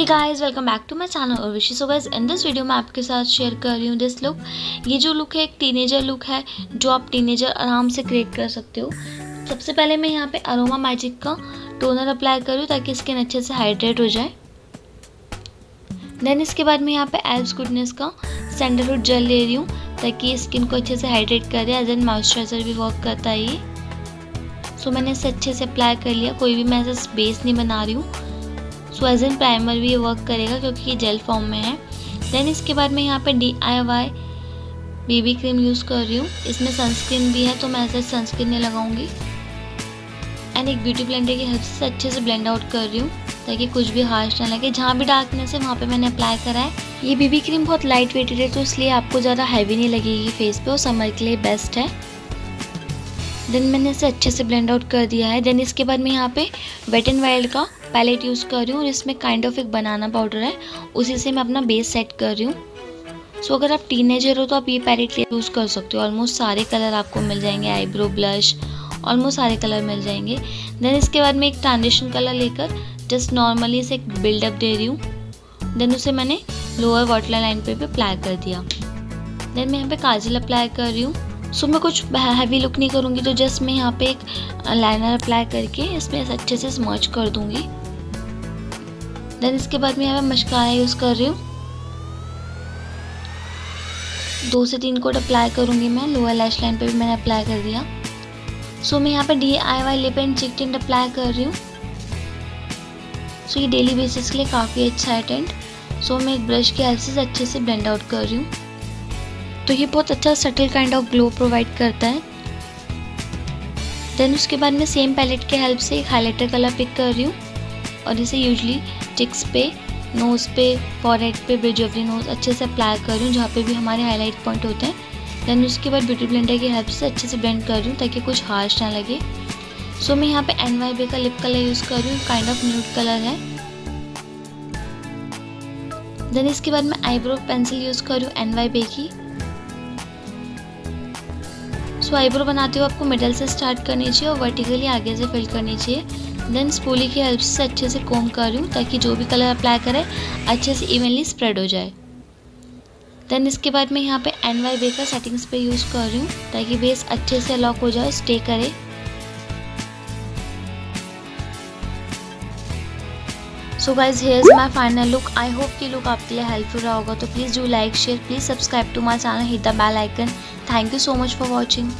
Hey guys welcome back to my channel और Vishi so guys in this video मैं आपके साथ share कर रही हूँ दिस लुक ये जो लुक है, एक टीनेजर लुक है, जो आप टीनेजर आराम से क्रिएट कर सकते हो। सबसे पहले मैं यहाँ पे अरोमा मैजिक का टोनर अप्लाई कर रही हूँ ताकि स्किन अच्छे से हाइड्रेट हो जाए। देन इसके बाद मैं यहाँ पे एल्स गुडनेस का सैंडलवुड जेल ले रही हूँ ताकि स्किन को अच्छे से हाइड्रेट करे एज एन मॉइस्चराइजर भी वर्क करता है ये। सो मैंने इसे अच्छे से अप्लाई कर लिया, कोई भी मैं ऐसा बेस नहीं बना रही हूँ। सो एज एन प्राइमर भी वर्क करेगा क्योंकि ये जेल फॉर्म में है। देन इसके बाद मैं यहाँ पे D I Y baby cream use कर रही हूँ। इसमें सनस्क्रीन भी है तो मैं ऐसे सनस्क्रीन नहीं लगाऊँगी। एंड एक ब्यूटी ब्लेंडर की हेल्प से अच्छे से ब्लेंड आउट कर रही हूँ, ताकि कुछ भी हार्श ना लगे। जहाँ भी डार्कनेस है, वहाँ पे मैंने अप्लाई करा है। ये बीबी क्रीम बहुत लाइट वेटेड है तो इसलिए आपको ज़्यादा हैवी नहीं लगेगी फेस पे, और समर के लिए बेस्ट है। देन मैंने इसे अच्छे से ब्लेंड आउट कर दिया है। देन इसके बाद मैं यहाँ पे वेट एंड वाइल्ड का पैलेट यूज़ कर रही हूँ और इसमें काइंड ऑफ़ एक बनाना पाउडर है। उसी से मैं अपना बेस सेट कर रही हूँ। सो so, अगर आप टीनेजर हो तो आप ये पैलेट यूज़ कर सकते हो। ऑलमोस्ट सारे कलर आपको मिल जाएँगे आईब्रो ब्लश ऑलमोस्ट सारे कलर मिल जाएँगे। देन इसके बाद मैं एक ट्रांजेक्शन कलर लेकर जस्ट नॉर्मली इसे एक बिल्डअप दे रही हूँ। देन उसे मैंने लोअर वाटर लाइन पे भी अप्लाई कर दिया। देन मैं यहाँ पे काजल अप्लाई कर रही हूँ। सो मैं कुछ हैवी लुक नहीं करूँगी तो जस्ट मैं यहाँ पे एक लाइनर अप्लाई करके इसमें अच्छे से स्मर्च कर दूँगी। देन इसके बाद मैं यहाँ पे मशकारा यूज़ कर रही हूँ। दो से तीन कोट अप्लाई करूँगी मैं लोअर लैश लाइन पे भी मैंने अप्लाई कर दिया। सो मैं यहाँ पे D I Y lip and cheek tint apply कर रही हूँ। सो ये डेली बेसिस के लिए काफ़ी अच्छा है टेंट सो मैं एक ब्रश की हेल्प से अच्छे से ब्लेंड आउट कर रही हूँ। तो ये बहुत अच्छा subtle kind of glow provide करता है। देन उसके बाद मैं सेम पैलेट के हेल्प से एक हाईलाइटर कलर पिक कर रही हूँ। और इसे यूजली टिक्स पे नोज़ पे फॉरहेड पे ब्रिज ऑफ़ नोज़ अच्छे से अप्लाई कर रही हूँ जहाँ पे भी हमारे हाईलाइट पॉइंट होते हैं। देन उसके बाद ब्यूटी ब्लेंडर की हेल्प से अच्छे से ब्लेंड कर रही हूँ ताकि कुछ हार्श ना लगे। सो so, मैं यहाँ पे एन वाई बे का लिप कलर यूज़ कर रही हूँ काइंड ऑफ़ न्यूड कलर है। देन इसके बाद मैं आईब्रो पेंसिल यूज़ कर रही हूँ एन वाई बे की। सो आईब्रो बनाते हुए आपको मिडल से स्टार्ट करनी चाहिए और वर्टिकली आगे से फिल करनी चाहिए। देन स्पूली की हेल्प से अच्छे से कोम कर रही हूँ ताकि जो भी कलर अप्लाई करें, अच्छे से इवनली स्प्रेड हो जाए। देन इसके बाद मैं यहाँ पे एन वाई बे का सेटिंग्स पे यूज़ कर रही हूँ ताकि बेस अच्छे से लॉक हो जाए स्टे करे। So guys here is my final look I hope कि लुक आपके लिए हेल्पफुल रहा होगा। तो please do like share please subscribe to my channel hit the bell icon thank you so much for watching